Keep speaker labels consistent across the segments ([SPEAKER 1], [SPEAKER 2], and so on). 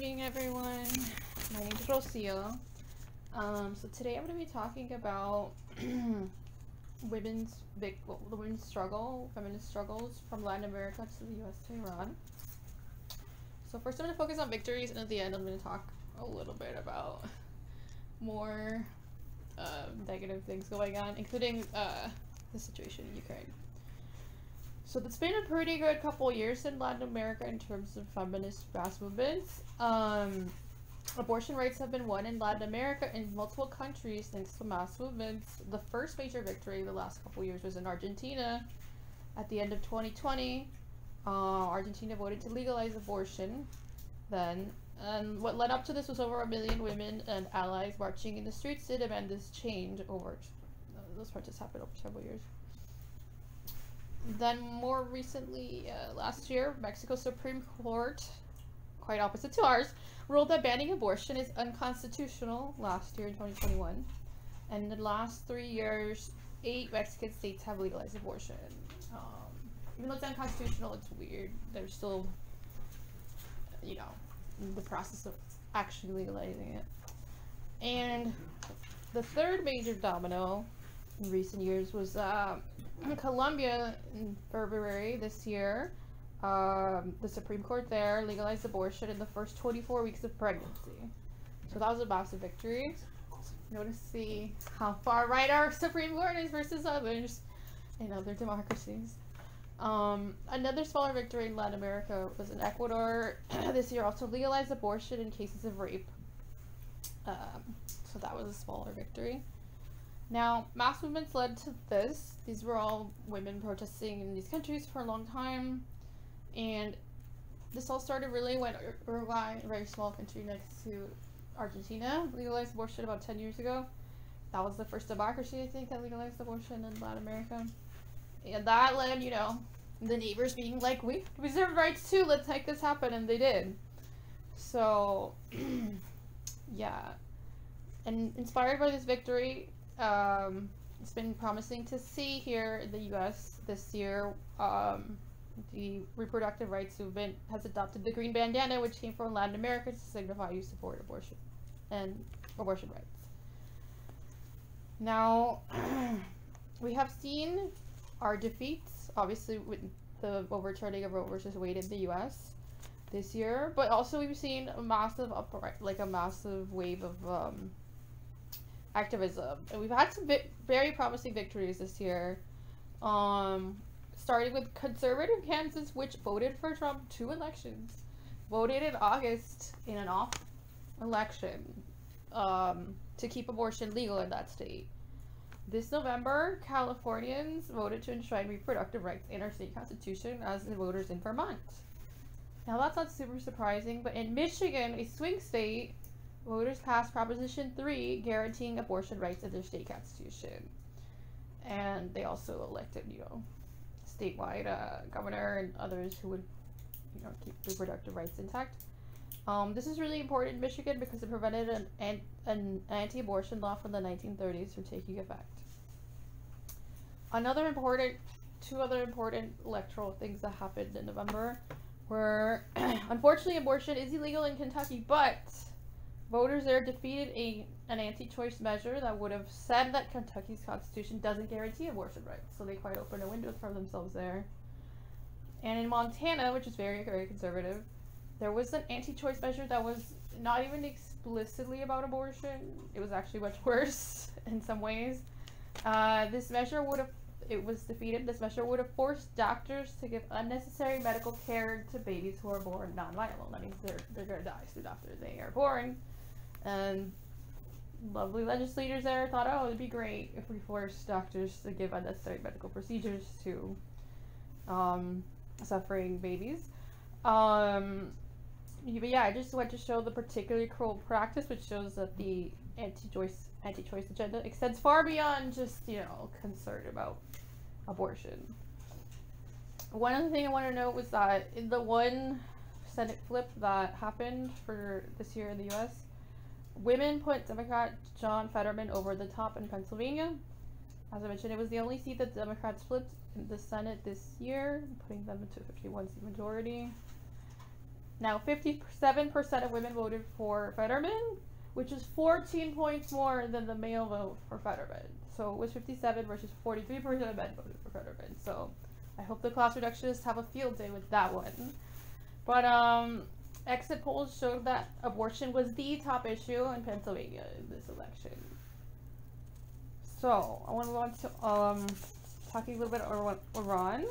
[SPEAKER 1] evening, everyone. My name is Rocio. Um, so today I'm going to be talking about women's big, well, the women's struggle, feminist struggles from Latin America to the U.S. to Iran. So first I'm going to focus on victories, and at the end I'm going to talk a little bit about more uh, negative things going on, including uh, the situation in Ukraine. So it's been a pretty good couple of years in Latin America in terms of feminist mass movements. Um, abortion rights have been won in Latin America in multiple countries thanks to mass movements. The first major victory the last couple of years was in Argentina at the end of 2020. Uh, Argentina voted to legalize abortion then. And what led up to this was over a million women and allies marching in the streets to demand this change over. Uh, those protests happened over several years. Then more recently, uh, last year, Mexico Supreme Court, quite opposite to ours, ruled that banning abortion is unconstitutional last year in 2021. And in the last three years, eight Mexican states have legalized abortion. Um, even though it's unconstitutional, it's weird. They're still, you know, the process of actually legalizing it. And the third major domino in recent years was uh, in Colombia in February this year. Um, the Supreme Court there legalized abortion in the first 24 weeks of pregnancy. So that was a massive victory. Notice see how far right our Supreme Court is versus others in other democracies. Um, another smaller victory in Latin America was in Ecuador this year also legalized abortion in cases of rape. Um, so that was a smaller victory. Now, mass movements led to this. These were all women protesting in these countries for a long time. And this all started really when Uruguay, a very small country next to Argentina, legalized abortion about 10 years ago. That was the first democracy, I think, that legalized abortion in Latin America. And that led, you know, the neighbors being like, we deserve rights too, let's make this happen, and they did. So, yeah. And inspired by this victory, um, it's been promising to see here in the U.S. this year. Um, the reproductive rights movement has adopted the green bandana, which came from Latin America to signify you support abortion and abortion rights. Now, we have seen our defeats, obviously, with the overturning of Roe versus Wade in the U.S. this year, but also we've seen a massive upright, like a massive wave of um, activism. And we've had some very promising victories this year. Um, starting with conservative Kansas, which voted for Trump two elections, voted in August in an off election um, to keep abortion legal in that state. This November, Californians voted to enshrine reproductive rights in our state constitution, as the voters in Vermont. Now, that's not super surprising, but in Michigan, a swing state, voters passed Proposition 3 guaranteeing abortion rights in their state constitution. And they also elected, you know, statewide uh, governor and others who would, you know, keep reproductive rights intact. Um, this is really important in Michigan because it prevented an, an, an anti-abortion law from the 1930s from taking effect. Another important, two other important electoral things that happened in November were, unfortunately, abortion is illegal in Kentucky, but Voters there defeated a an anti-choice measure that would have said that Kentucky's constitution doesn't guarantee abortion rights, so they quite opened a window for themselves there. And in Montana, which is very, very conservative, there was an anti-choice measure that was not even explicitly about abortion. It was actually much worse in some ways. Uh, this measure would have, it was defeated, this measure would have forced doctors to give unnecessary medical care to babies who are born non-viable. That means they're, they're going to die soon after they are born and lovely legislators there thought, oh, it'd be great if we forced doctors to give unnecessary medical procedures to um, suffering babies. Um, but yeah, I just went to show the particularly cruel practice, which shows that the anti-choice anti-choice agenda extends far beyond just you know concern about abortion. One other thing I want to note was that in the one Senate flip that happened for this year in the U.S., Women put Democrat John Fetterman over the top in Pennsylvania. As I mentioned, it was the only seat that Democrats flipped in the Senate this year, putting them into a 51 seat majority. Now, 57% of women voted for Fetterman, which is 14 points more than the male vote for Fetterman. So it was 57 versus 43% of men voted for Fetterman. So I hope the class reductionists have a field day with that one. But um, exit polls showed that abortion was the top issue in Pennsylvania in this election. So I want to move on to um, talking a little bit about Iran.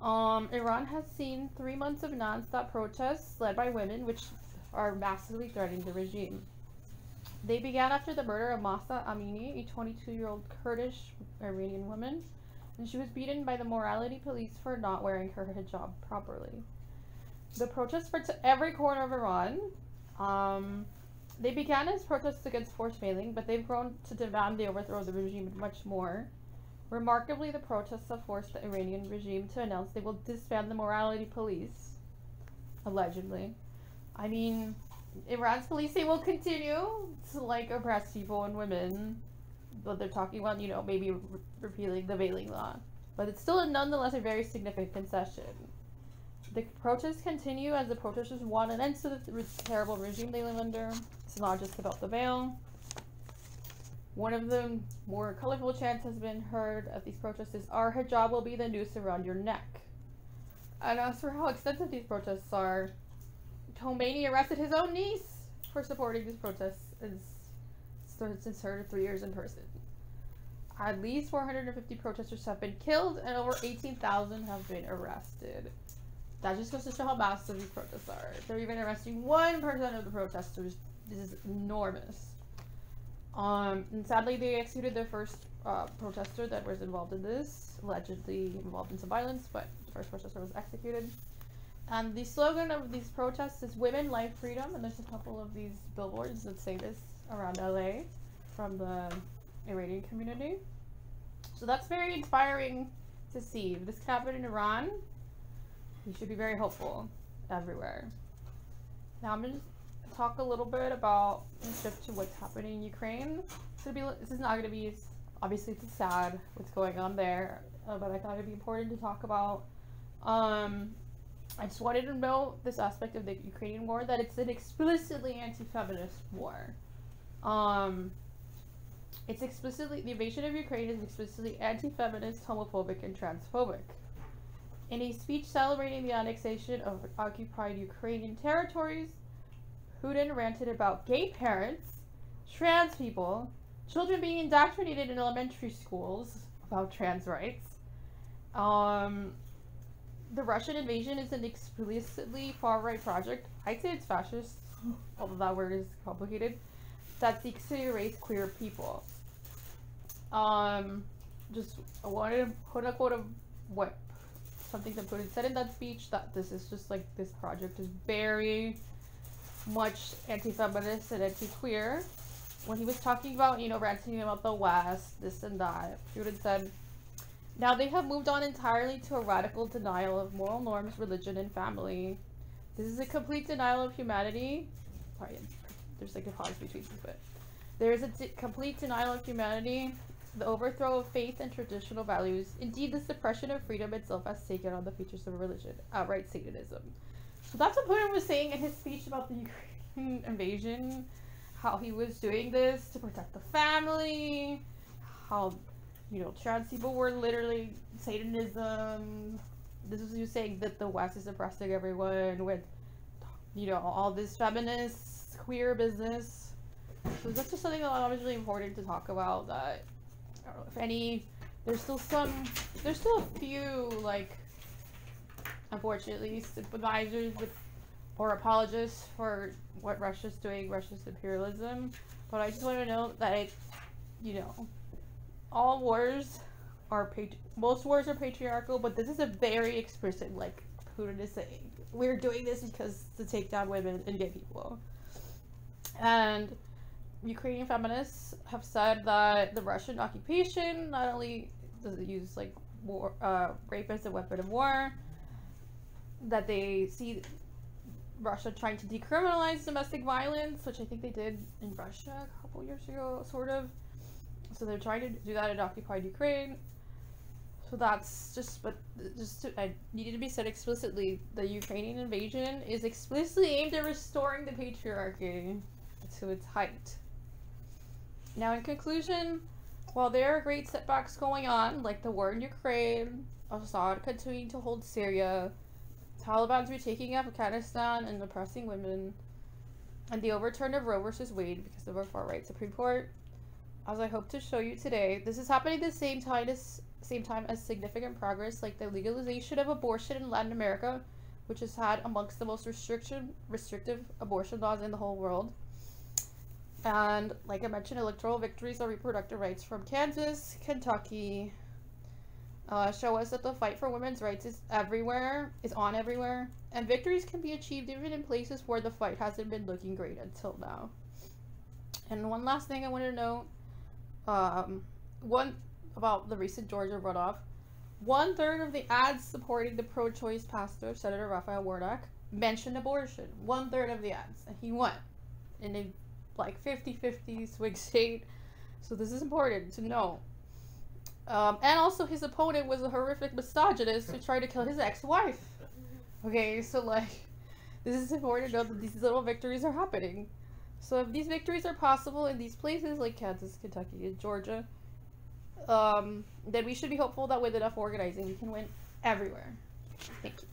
[SPEAKER 1] Um, Iran has seen three months of nonstop protests led by women, which are massively threatening the regime. They began after the murder of Mahsa Amini, a 22-year-old Kurdish Iranian woman, and she was beaten by the morality police for not wearing her hijab properly. The protests spread to every corner of Iran. Um, they began as protests against forced veiling, but they've grown to demand the overthrow of the regime much more. Remarkably, the protests have forced the Iranian regime to announce they will disband the morality police. Allegedly. I mean, Iran's police say will continue to like oppress people and women, but they're talking about you know maybe re- repealing the veiling law, but it's still nonetheless a very significant concession. The protests continue as the protesters want an end to the re- terrible regime they live under. It's not just about the veil. One of the more colorful chants has been heard at these protests is "Our hijab will be the noose around your neck." And as for how extensive these protests are, Khamenei arrested his own niece for supporting these protests since her three years in prison. At least 450 protesters have been killed and over 18,000 have been arrested. That just goes to show how massive these protests are. They're even arresting 1% of the protesters. This is enormous. Um, and sadly, they executed their first uh, protester that was involved in this, allegedly involved in some violence, but the first protester was executed. And the slogan of these protests is Women, Life, Freedom, and there's a couple of these billboards that say this around LA from the Iranian community. So that's very inspiring to see. This can happen in Iran, you should be very hopeful everywhere. Now I'm to talk a little bit about and shift to what's happening in Ukraine. Gonna be, this is not going to be, obviously it's sad what's going on there, uh, but I thought it'd be important to talk about. Um, I just wanted to note this aspect of the Ukrainian war that it's an explicitly anti-feminist war. Um, it's explicitly the invasion of Ukraine is explicitly anti-feminist, homophobic, and transphobic. In a speech celebrating the annexation of occupied Ukrainian territories, Putin ranted about gay parents, trans people, children being indoctrinated in elementary schools about trans rights, um, the Russian invasion is an explicitly far right project. I'd say it's fascist, although that word is complicated, that seeks to erase queer people. Um, just I wanted to put a quote of what something that Putin said in that speech that this is just like this project is very much anti-feminist and anti-queer. When he was talking about, you know, ranting about the West, this and that, Putin said, now they have moved on entirely to a radical denial of moral norms, religion, and family. This is a complete denial of humanity. Sorry, there's like a pause between but there is a complete denial of humanity, the overthrow of faith and traditional values, indeed the suppression of freedom itself has taken on the features of religion, outright Satanism. So that's what Putin was saying in his speech about the Ukraine invasion, how he was doing this to protect the family, how you know, trans people were literally Satanism. This was you saying that the West is oppressing everyone with, you know, all this feminist, queer business. So that's just something that I was really important to talk about. That Don't know if any, there's still some, there's still a few like, unfortunately, sympathizers with or apologists for what Russia's doing, Russia's imperialism. But I just want to note that it, you know, all wars are patri- most wars are patriarchal, but this is a very explicit like Putin is saying we're doing this because to take down women and gay people. And Ukrainian feminists have said that the Russian occupation not only does it use like war, uh, rape as a weapon of war, that they see Russia trying to decriminalize domestic violence, which I think they did in Russia a couple years ago, sort of so they're trying to do that in occupied Ukraine. So that's just, but just to, I needed to be said explicitly. The Ukrainian invasion is explicitly aimed at restoring the patriarchy to its height. Now, in conclusion, while there are great setbacks going on, like the war in Ukraine, Assad continuing to hold Syria, Taliban's retaking Afghanistan and oppressing women, and the overturn of Roe versus Wade because of our far-right Supreme Court, as I hope to show you today, this is happening at the same time as same time as significant progress like the legalization of abortion in Latin America, which has had amongst the most restriction restrictive abortion laws in the whole world. And like I mentioned, electoral victories on reproductive rights from Kansas, Kentucky, uh, show us that the fight for women's rights is everywhere, is on everywhere, and victories can be achieved even in places where the fight hasn't been looking great until now. And one last thing I want to note, um, one about the recent Georgia runoff. One third of the ads supporting the pro-choice pastor, Senator Raphael Warnock, mentioned abortion. One third of the ads, and he won in a like 50-50 swing state. So this is important to know. Um, and also his opponent was a horrific misogynist who tried to kill his ex-wife. Okay, so like, this is important to know that these little victories are happening. So if these victories are possible in these places like Kansas, Kentucky, and Georgia, um, then we should be hopeful that with enough organizing, we can win everywhere. Thank you.